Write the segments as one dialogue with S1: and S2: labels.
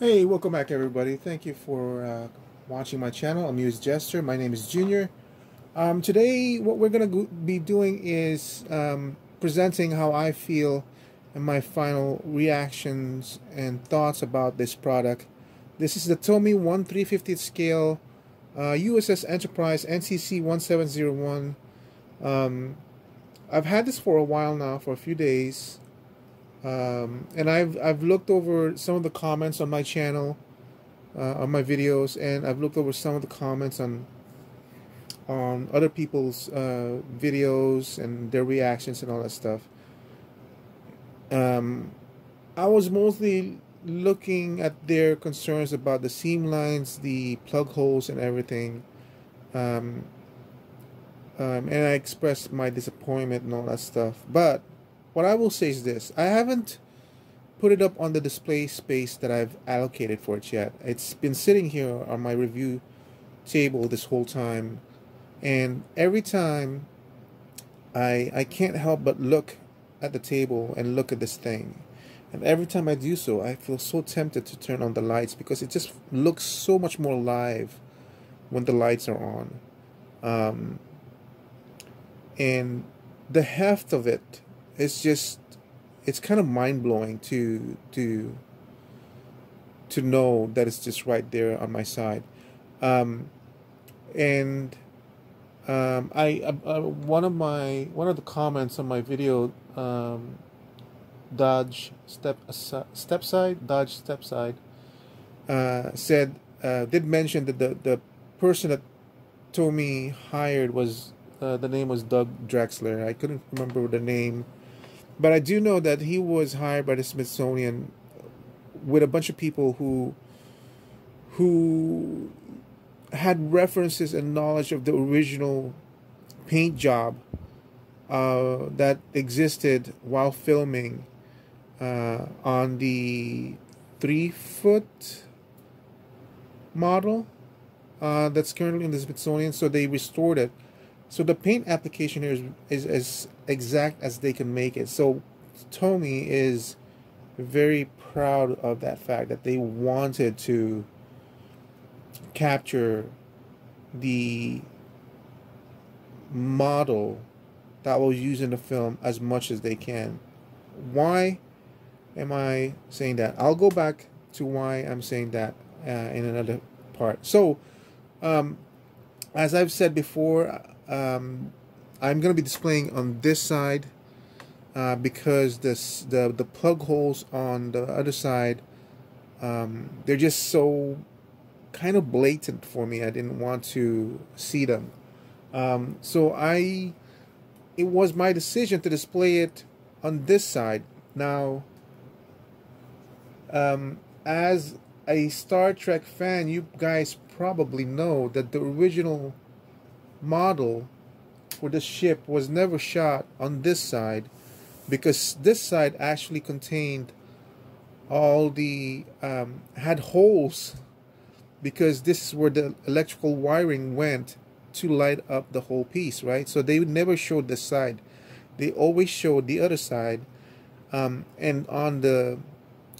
S1: Hey, welcome back everybody. Thank you for uh, watching my channel, Amused Jester. My name is Junior. Um, today what we're going to be doing is um, presenting how I feel and my final reactions and thoughts about this product. This is the Tomy 1 350th scale uh, USS Enterprise NCC 1701. Um, I've had this for a while now, for a few days. Um, and I've I've looked over some of the comments on my channel, uh, on my videos, and I've looked over some of the comments on on other people's uh, videos and their reactions and all that stuff. Um, I was mostly looking at their concerns about the seam lines, the plug holes, and everything. Um, um, and I expressed my disappointment and all that stuff. But what I will say is this I haven't put it up on the display space that I've allocated for it yet. It's been sitting here on my review table this whole time. And every time I I can't help but look at the table and look at this thing. And every time I do so, I feel so tempted to turn on the lights because it just looks so much more live when the lights are on. Um, and the heft of it it's just it's kind of mind blowing to to to know that it's just right there on my side, um, and um, I uh, uh, one of my one of the comments on my video, um, Dodge step step side Dodge step side, uh, said uh, did mention that the the person that Tomy hired was uh, the name was Doug Drexler. I couldn't remember the name but I do know that he was hired by the Smithsonian with a bunch of people who who had references and knowledge of the original paint job uh, that existed while filming uh, on the three foot model uh, that's currently in the Smithsonian. So they restored it so the paint application here is, is as exact as they can make it. So Tomy is very proud of that fact that they wanted to capture the model that was used in the film as much as they can. Why am I saying that? I'll go back to why I'm saying that uh, in another part. So, um, as I've said before, um, I'm going to be displaying on this side uh, because this the the plug holes on the other side um, they're just so kind of blatant for me. I didn't want to see them, um, so I it was my decision to display it on this side. Now, um, as a Star Trek fan, you guys probably know that the original model for the ship was never shot on this side because this side actually contained all the um, had holes because this is where the electrical wiring went to light up the whole piece right? So they never showed this side. They always showed the other side um, and on the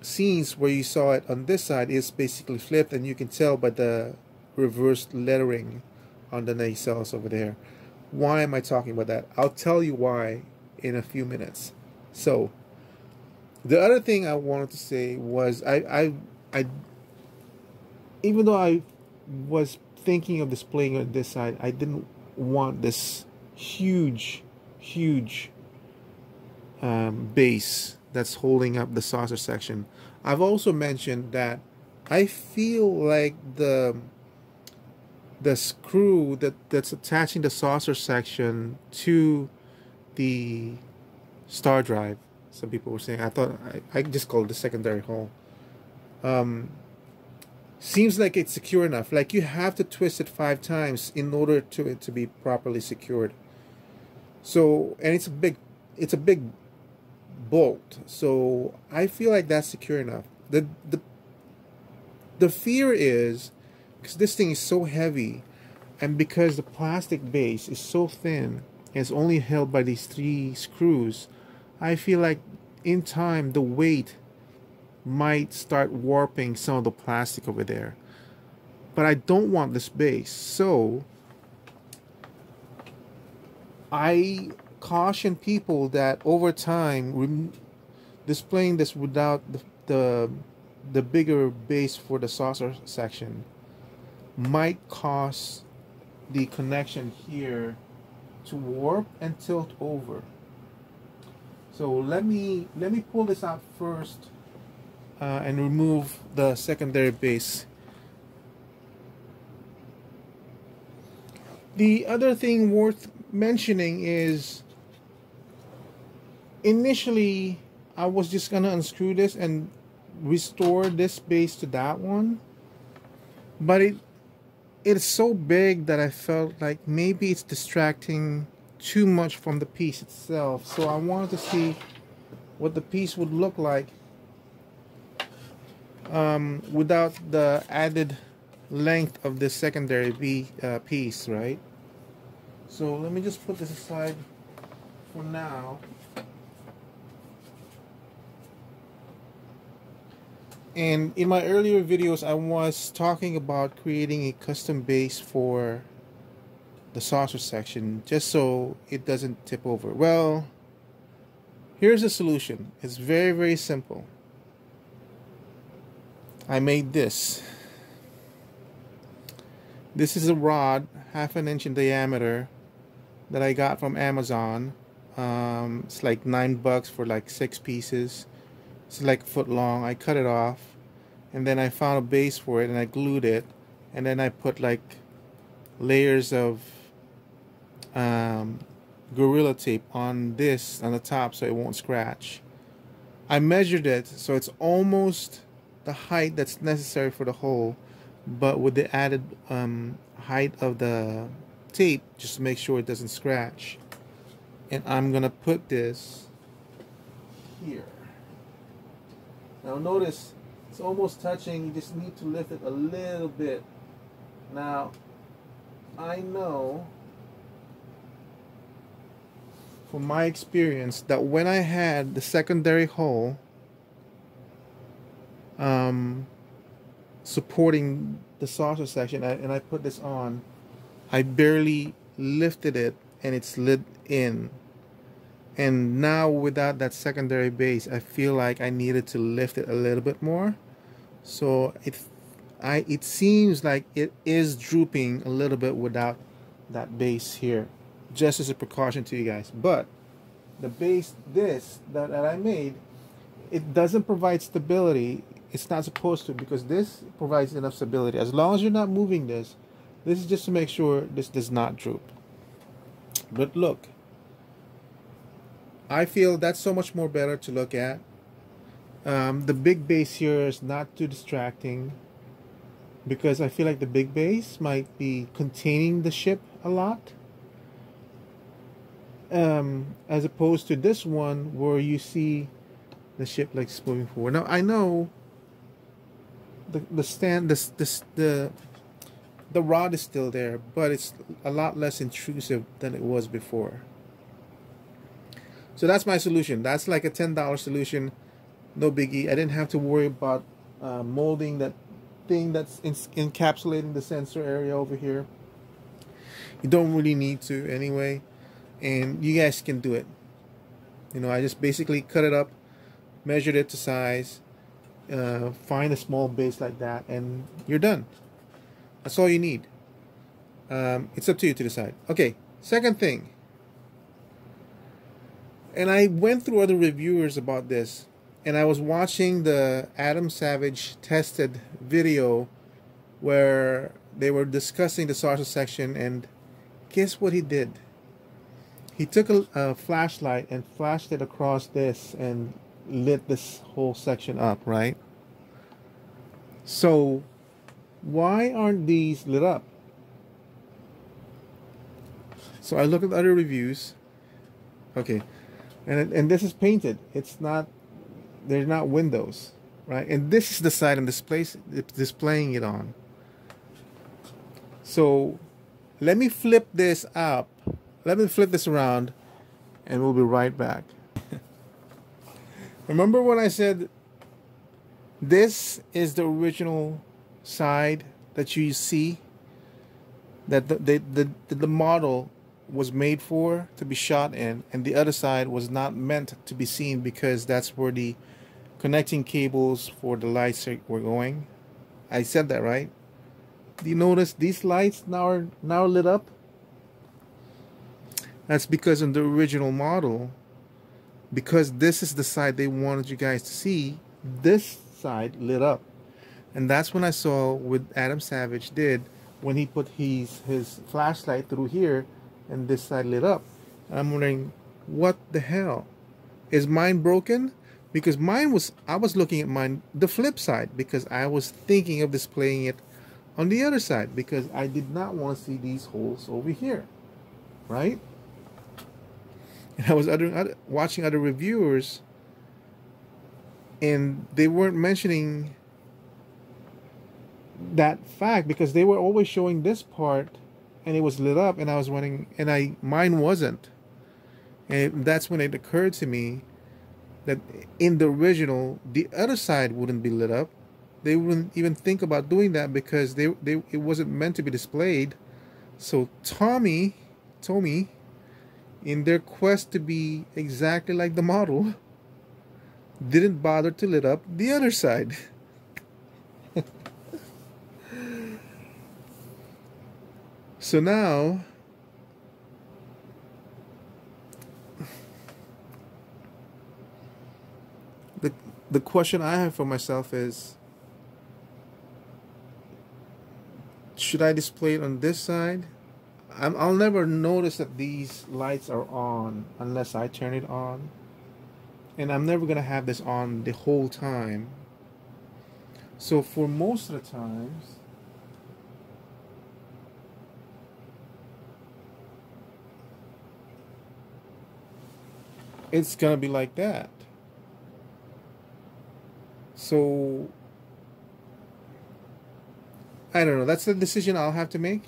S1: scenes where you saw it on this side is basically flipped and you can tell by the reversed lettering on the nacelles over there. Why am I talking about that? I'll tell you why in a few minutes. So, the other thing I wanted to say was I, I, I, even though I was thinking of displaying on this side, I didn't want this huge, huge um, base that's holding up the saucer section. I've also mentioned that I feel like the the screw that that's attaching the saucer section to the star drive. Some people were saying I thought I, I just called it the secondary hole. Um, seems like it's secure enough. Like you have to twist it five times in order to it to be properly secured. So and it's a big it's a big bolt. So I feel like that's secure enough. The the the fear is because this thing is so heavy and because the plastic base is so thin and it's only held by these three screws I feel like in time the weight might start warping some of the plastic over there. But I don't want this base, so I caution people that over time, displaying this without the, the the bigger base for the saucer section might cause the connection here to warp and tilt over. So let me let me pull this out first uh, and remove the secondary base. The other thing worth mentioning is initially I was just gonna unscrew this and restore this base to that one but it it's so big that I felt like maybe it's distracting too much from the piece itself. So I wanted to see what the piece would look like um, without the added length of this secondary B, uh, piece right? So let me just put this aside for now And in my earlier videos, I was talking about creating a custom base for the saucer section just so it doesn't tip over. Well, here's the solution. It's very, very simple. I made this. This is a rod, half an inch in diameter, that I got from Amazon. Um, it's like nine bucks for like six pieces. It's like a foot long. I cut it off and then I found a base for it and I glued it and then I put like layers of um, Gorilla Tape on this on the top so it won't scratch. I measured it so it's almost the height that's necessary for the hole but with the added um, height of the tape just to make sure it doesn't scratch and I'm gonna put this here now notice it's almost touching. You just need to lift it a little bit. Now, I know from my experience that when I had the secondary hole um, supporting the saucer section and I put this on, I barely lifted it and it slid in and now without that secondary base I feel like I needed to lift it a little bit more. So it I it seems like it is drooping a little bit without that base here just as a precaution to you guys. But the base this that, that I made it doesn't provide stability. It's not supposed to because this provides enough stability. As long as you're not moving this this is just to make sure this does not droop. But look I feel that's so much more better to look at. Um, the big base here is not too distracting because I feel like the big base might be containing the ship a lot. Um, as opposed to this one where you see the ship like moving forward. Now I know the the stand the the the rod is still there, but it's a lot less intrusive than it was before. So that's my solution. That's like a $10 solution. No biggie. I didn't have to worry about uh, molding that thing that's in, encapsulating the sensor area over here. You don't really need to anyway. And you guys can do it. You know, I just basically cut it up, measured it to size, uh, find a small base like that, and you're done. That's all you need. Um, it's up to you to decide. Okay, second thing and I went through other reviewers about this, and I was watching the Adam Savage tested video where they were discussing the saucer section, and guess what he did? He took a, a flashlight and flashed it across this and lit this whole section up, right? So, why aren't these lit up? So I look at other reviews. Okay, and and this is painted. It's not. There's not windows, right? And this is the side I'm display, displaying it on. So, let me flip this up. Let me flip this around, and we'll be right back. Remember when I said This is the original side that you see that the, the, the, the model was made for to be shot in and the other side was not meant to be seen because that's where the connecting cables for the lights were going. I said that right? Do you notice these lights now are now lit up? That's because in the original model because this is the side they wanted you guys to see this side lit up. And that's when I saw what Adam Savage did when he put his his flashlight through here and this side lit up. And I'm wondering, what the hell? Is mine broken? Because mine was, I was looking at mine, the flip side, because I was thinking of displaying it on the other side, because I did not want to see these holes over here, right? And I was other, watching other reviewers, and they weren't mentioning that fact because they were always showing this part and it was lit up and I was wondering and I mine wasn't. And that's when it occurred to me that in the original the other side wouldn't be lit up. They wouldn't even think about doing that because they, they it wasn't meant to be displayed. So Tomy Tomy in their quest to be exactly like the model didn't bother to lit up the other side. So now, the the question I have for myself is should I display it on this side? i will never notice that these lights are on unless I turn it on. And I'm never going to have this on the whole time. So for most of the times, it's gonna be like that. So I don't know. That's the decision I'll have to make.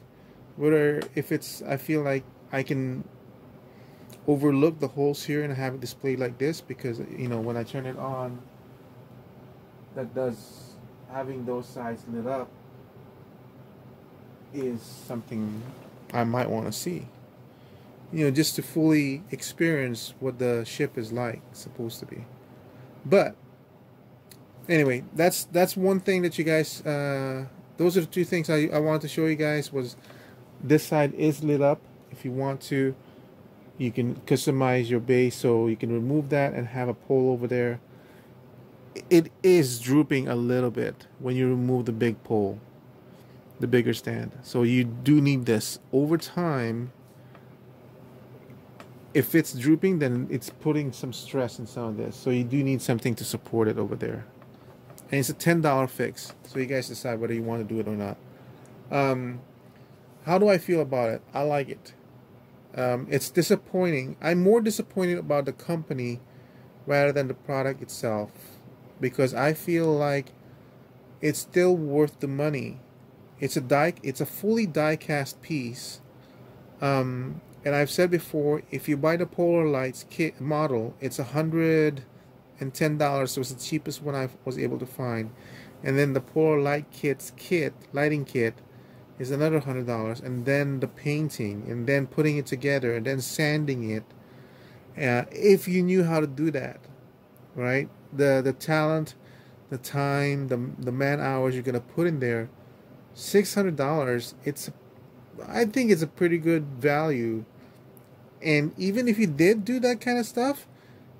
S1: Whether if it's I feel like I can overlook the holes here and have it displayed like this because you know when I turn it on that does having those sides lit up is something I might want to see you know, just to fully experience what the ship is like, supposed to be. But anyway, that's that's one thing that you guys. Uh, those are the two things I I wanted to show you guys. Was this side is lit up. If you want to, you can customize your base so you can remove that and have a pole over there. It is drooping a little bit when you remove the big pole, the bigger stand. So you do need this over time if it's drooping, then it's putting some stress in some of this. So you do need something to support it over there. And it's a $10 fix. So you guys decide whether you want to do it or not. Um, how do I feel about it? I like it. Um, it's disappointing. I'm more disappointed about the company rather than the product itself because I feel like it's still worth the money. It's a die. It's a fully die cast piece. Um, and I've said before, if you buy the Polar Lights kit model, it's a hundred and ten dollars. So it's the cheapest one I was able to find. And then the Polar Light Kits kit, lighting kit, is another hundred dollars. And then the painting, and then putting it together, and then sanding it. Uh, if you knew how to do that, right? The the talent, the time, the the man hours you're gonna put in there, six hundred dollars. It's, I think it's a pretty good value and even if you did do that kind of stuff,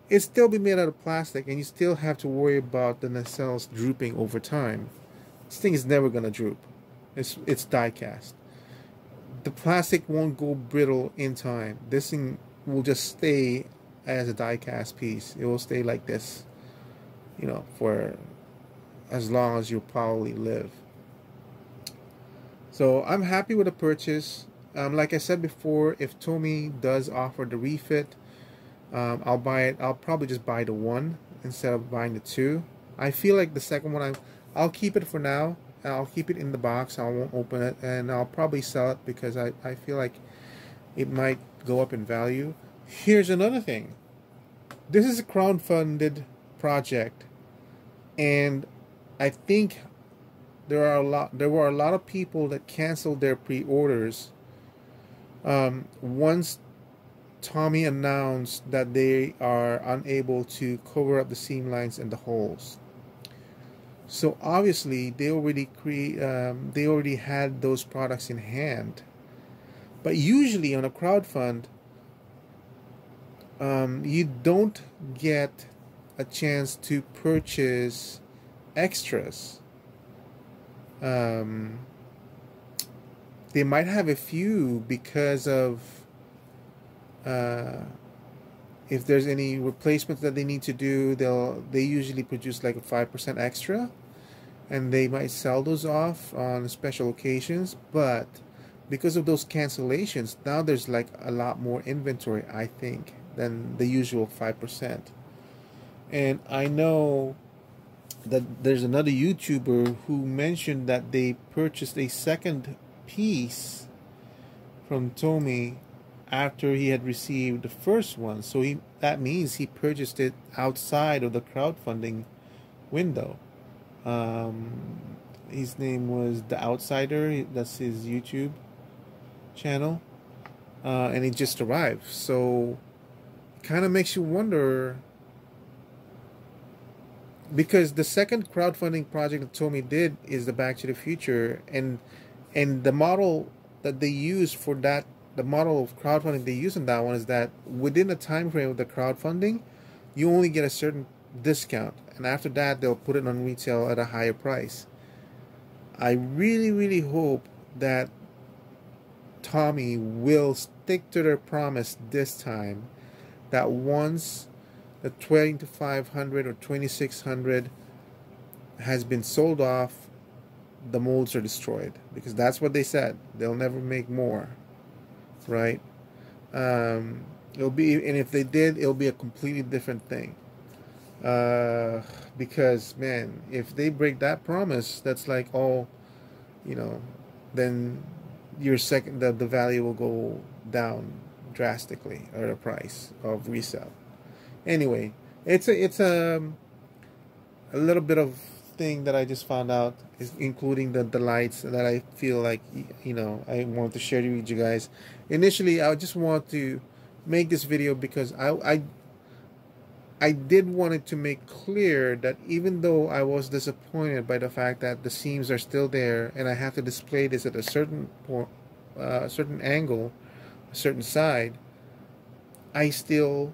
S1: it'd still be made out of plastic and you still have to worry about the nacelles drooping over time. This thing is never going to droop. It's, it's die cast. The plastic won't go brittle in time. This thing will just stay as a die cast piece. It will stay like this, you know, for as long as you probably live. So I'm happy with the purchase. Um, like I said before, if Tomy does offer the refit, um, I'll buy it. I'll probably just buy the one instead of buying the two. I feel like the second one, I, I'll keep it for now. I'll keep it in the box. I won't open it, and I'll probably sell it because I, I feel like it might go up in value. Here's another thing. This is a crowdfunded project, and I think there are a lot. There were a lot of people that canceled their pre-orders um, once Tomy announced that they are unable to cover up the seam lines and the holes. So obviously they already create um, they already had those products in hand. But usually on a crowdfund, um, you don't get a chance to purchase extras. Um, they might have a few because of uh, if there's any replacements that they need to do, they'll they usually produce like a five percent extra, and they might sell those off on special occasions. But because of those cancellations, now there's like a lot more inventory, I think, than the usual five percent. And I know that there's another YouTuber who mentioned that they purchased a second piece from Tomy after he had received the first one. So he that means he purchased it outside of the crowdfunding window. Um, his name was The Outsider. That's his YouTube channel, uh, and it just arrived. So, it kind of makes you wonder because the second crowdfunding project that Tomy did is the Back to the Future, and and the model that they use for that the model of crowdfunding they use in that one is that within the time frame of the crowdfunding, you only get a certain discount, and after that they'll put it on retail at a higher price. I really, really hope that Tomy will stick to their promise this time. That once the 2500 or 2600 has been sold off, the molds are destroyed because that's what they said. They'll never make more right? Um, it'll be, and if they did, it'll be a completely different thing. Uh, because man, if they break that promise, that's like all, you know, then your second the, the value will go down drastically or the price of resale. Anyway, it's a it's a a little bit of thing that I just found out is including the, the lights that I feel like you know I want to share with you guys. Initially, I just want to make this video because I I I did wanted to make clear that even though I was disappointed by the fact that the seams are still there and I have to display this at a certain point, uh, a certain angle, a certain side, I still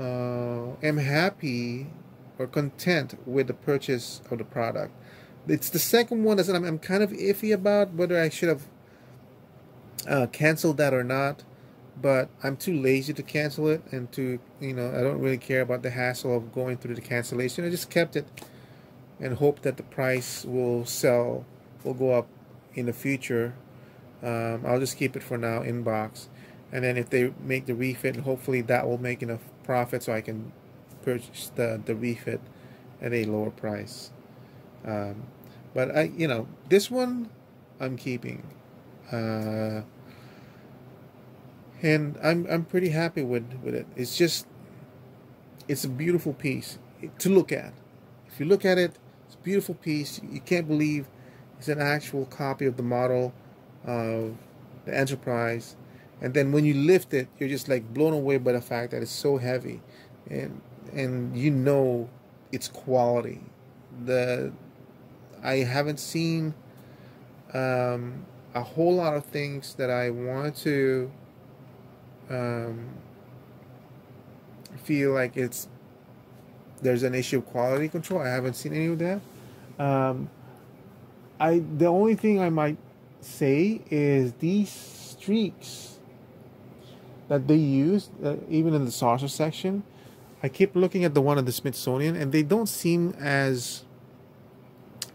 S1: uh, am happy or content with the purchase of the product. It's the second one that I'm, I'm kind of iffy about whether I should have uh, canceled that or not. But I'm too lazy to cancel it, and to you know I don't really care about the hassle of going through the cancellation. I just kept it and hope that the price will sell, will go up in the future. Um, I'll just keep it for now in box, and then if they make the refit, hopefully that will make enough profit so I can purchase the, the refit at a lower price. Um, but I, you know, this one I'm keeping. Uh, and I'm I'm pretty happy with with it. It's just it's a beautiful piece to look at. If you look at it, it's a beautiful piece. You can't believe it's an actual copy of the model of the Enterprise. And then when you lift it, you're just like blown away by the fact that it's so heavy. And and you know its quality. The I haven't seen um, a whole lot of things that I want to um, feel like it's there's an issue of quality control. I haven't seen any of that. Um, I the only thing I might say is these streaks that they use, uh, even in the saucer section, I keep looking at the one at the Smithsonian, and they don't seem as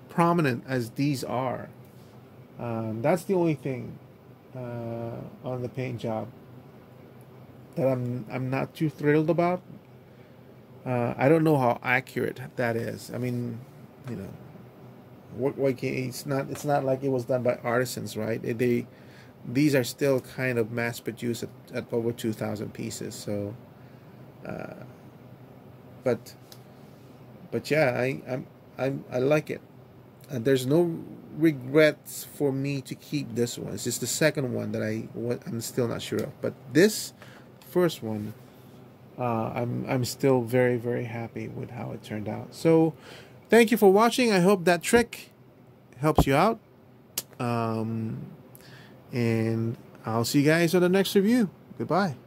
S1: prominent as these are. Um, that's the only thing uh, on the paint job that I'm I'm not too thrilled about. Uh, I don't know how accurate that is. I mean, you know, what, it's not it's not like it was done by artisans, right? They, they these are still kind of mass produced at, at over two thousand pieces, so. Uh, but but yeah, I I'm I I like it. And there's no regrets for me to keep this one. It's just the second one that I I'm still not sure of. But this first one, uh, I'm I'm still very very happy with how it turned out. So, thank you for watching. I hope that trick helps you out. Um, and I'll see you guys on the next review. Goodbye.